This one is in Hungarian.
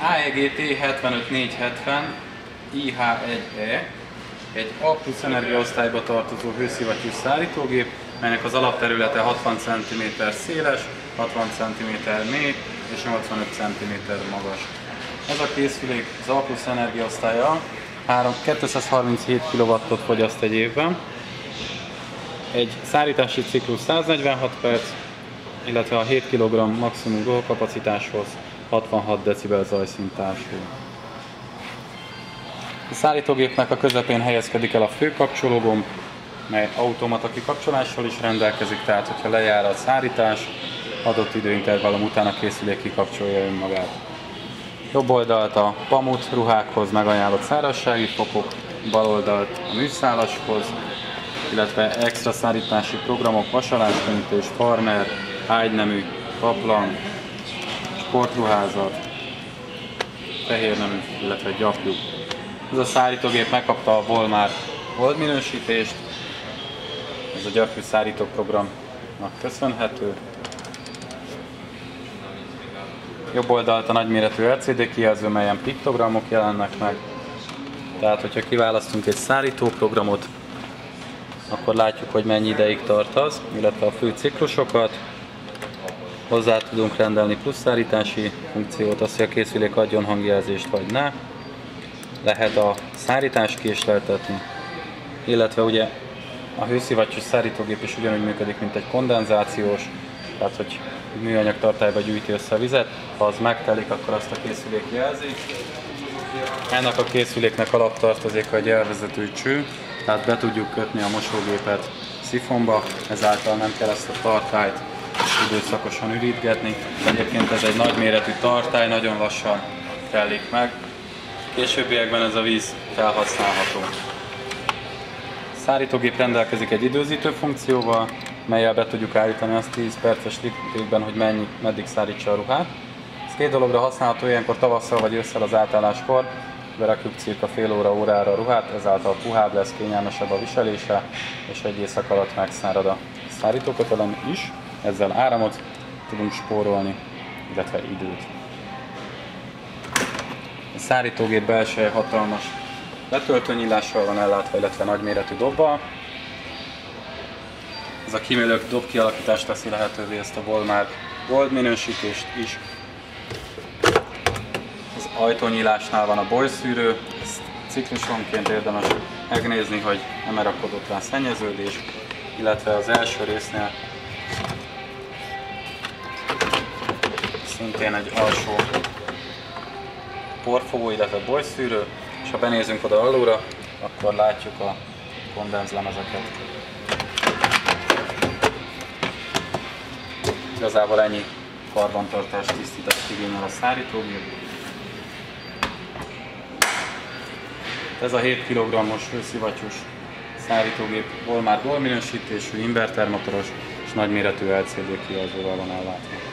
AEGT 75470 IH1E egy A plusz energiaosztályba tartozó hőszivattyú szállítógép, melynek az alapterülete 60 cm széles, 60 cm mély és 85 cm magas. Ez a készülék az A plusz energiaosztálya 237 kW-ot fogyaszt egy évben, egy szárítási ciklus 146 perc, illetve a 7 kg maximum ruhakapacitáshoz 66 decibel zajszint társul. A szállítógépnek a közepén helyezkedik el a főkapcsológomb, mely automata kikapcsolással is rendelkezik, tehát hogyha lejár a szárítás, adott időintervallum után a készülék kikapcsolja önmagát. Jobb oldalt a pamut ruhákhoz megajánlott szárazsági fokok, bal oldalt a műszálashoz, illetve extra szárítási programok, vasalásköntés, farmer, ágynemű, kaplan, sportruházat, fehérnemű, illetve gyapjú. Ez a szállítógép megkapta a Volmár Gold minősítést, ez a gyapjú szárító programnak köszönhető. Jobb oldalt a nagyméretű LCD kijelző, melyen piktogramok jelennek meg. Tehát, hogyha kiválasztunk egy szárító programot, akkor látjuk, hogy mennyi ideig tart az, illetve a fő ciklusokat. Hozzá tudunk rendelni plusz szárítási funkciót, azt, hogy a készülék adjon hangjelzést vagy ne. Lehet a szárítást késleltetni, illetve ugye a hőszivattyús szárítógép is ugyanúgy működik, mint egy kondenzációs, tehát hogy műanyag tartályba gyűjti össze a vizet, ha az megtelik, akkor azt a készülék jelzi. Ennek a készüléknek alaptartozéka egy elvezető cső, tehát be tudjuk kötni a mosógépet szifonba, ezáltal nem kell ezt a tartályt időszakosan ürítgetni. Egyébként ez egy nagyméretű tartály, nagyon lassan telik meg. Későbbiekben ez a víz felhasználható. A szárítógép rendelkezik egy időzítő funkcióval, melyel be tudjuk állítani azt 10 perces léptékben, hogy mennyi, meddig szárítsa a ruhát. Ez két dologra használható, ilyenkor tavasszal vagy ősszel az átálláskor, berakjuk cirka fél óra órára a ruhát, ezáltal puhább lesz, kényelmesebb a viselése, és egy éjszak alatt megszárad a szárítókötelem is. Ezzel áramot tudunk spórolni, illetve időt. A szárítógép belső hatalmas letöltőnyílással van ellátva, illetve nagyméretű dobbal. Ez a kímélők dob kialakítást teszi lehetővé ezt a Volmár Gold minősítést is. Az ajtónyílásnál van a bolyszűrő, ezt ciklusonként érdemes megnézni, hogy nem erakodott rá szennyeződés, illetve az első résznél szintén egy alsó porfogó, illetve bolyszűrő, és ha benézünk oda alulra, akkor látjuk a kondenzlemezeket. Igazából ennyi karbantartás tisztítást igényel a szárítógép. Ez a 7 kg-os hőszivattyús szárítógép Volmár minősítésű, invertermotoros és nagyméretű LCD kijelzővel van ellátva.